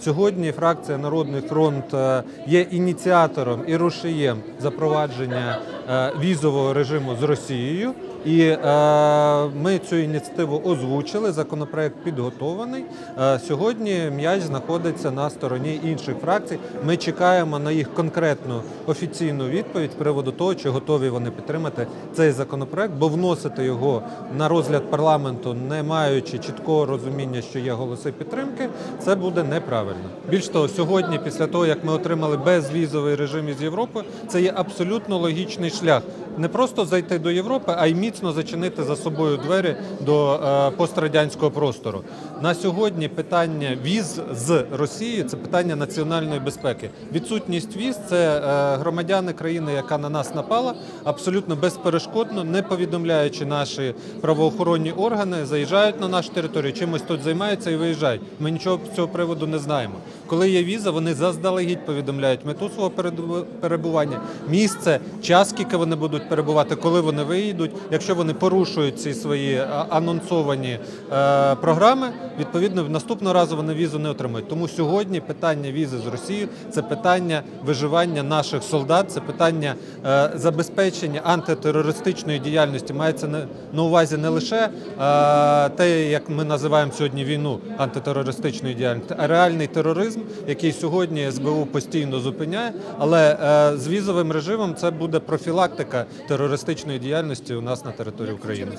Сьогодні фракція Народний фронт е, є ініціатором і рушієм запровадження візового режиму з Росією. І е, ми цю ініціативу озвучили. Законопроект підготований. Е, сьогодні м'яч знаходиться на стороні інших фракцій. Ми чекаємо на їх конкретну офіційну відповідь з приводу того, чи готові вони підтримати цей законопроект, бо вносити його на розгляд парламенту, не маючи чіткого розуміння, що є голоси підтримки, це буде неправильно. Більш того, сьогодні, після того як ми отримали безвізовий режим із Європи, це є абсолютно логічний шлях. Не просто зайти до Європи, а й міцно зачинити за собою двері до е, пострадянського простору. На сьогодні питання віз з Росії це питання національної безпеки. Відсутність віз це е, громадяни країни, яка на нас напала, абсолютно безперешкодно, не повідомляючи наші правоохоронні органи, заїжджають на нашу територію, чимось тут займаються і виїжджають. Ми нічого з цього приводу не знаємо. Коли є віза, вони заздалегідь повідомляють мету свого перебування, місце, час, скільки вони будуть перебувати, коли вони виїдуть. Якщо вони порушують ці свої анонсовані е, програми, відповідно наступного разу вони візу не отримають. Тому сьогодні питання візи з Росією це питання виживання наших солдат, це питання е, забезпечення антитерористичної діяльності. Мається на увазі не лише е, те, як ми називаємо сьогодні війну антитерористичної діяльності, а реальний тероризм, який сьогодні СБУ постійно зупиняє. Але е, з візовим режимом це буде профілактика терористичної діяльності у нас на території України.